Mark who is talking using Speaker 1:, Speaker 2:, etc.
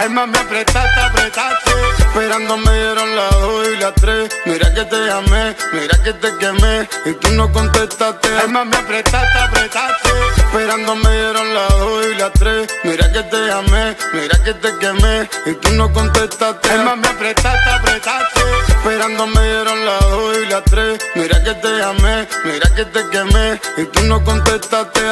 Speaker 1: Ay, más me apretaste, apretaste. Esperando me dieron las dos y tres. Mira que te llamé, mira que te quemé. Y tú no contestaste. Ay, más me apretaste, apretaste. Esperando me dieron las dos y tres. Mira que te llamé, mira que te quemé. Y tú no contestaste. Ay, más me apretaste, apretaste. Esperando me dieron las dos y tres. Mira que te llamé, mira que te quemé. Y tú no contestaste.